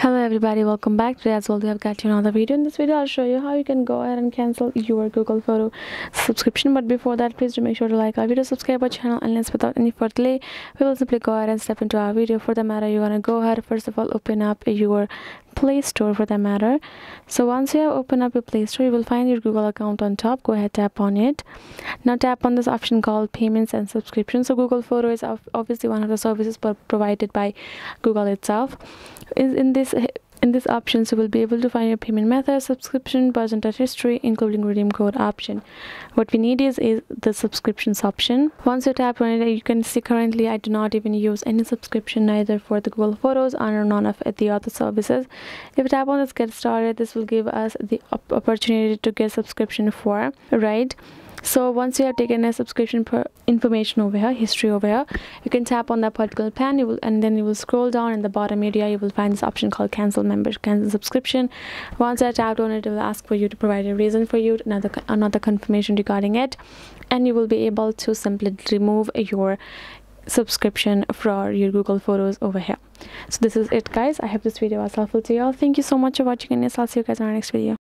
hello everybody. Welcome back. Today as well we have got you another video. In this video i'll show you how you can go ahead and cancel your google photo subscription. But before that please do make sure to like our video subscribe our channel and let's without any further delay we will simply go ahead and step into our video. For the matter you're gonna go ahead first of all open up your play store for that matter. So once you have opened up your play store you will find your google account on top. Go ahead tap on it. Now tap on this option called payments and subscriptions so google photo is obviously one of the services provided by google itself. In, in this in this options you will be able to find your payment method subscription percentage history including redeem code option. What we need is, is the subscriptions option. Once you tap on it you can see currently i do not even use any subscription neither for the google photos or none of the other services. If you tap on this get started this will give us the opportunity to get subscription for right so once you have taken a subscription information over here history over here you can tap on that particular pen you will and then you will scroll down in the bottom area you will find this option called cancel membership cancel subscription. Once i tapped on it it will ask for you to provide a reason for you another another confirmation regarding it and you will be able to simply remove your subscription for your google photos over here. So this is it guys. I hope this video was helpful to you all. Thank you so much for watching and yes i'll see you guys in our next video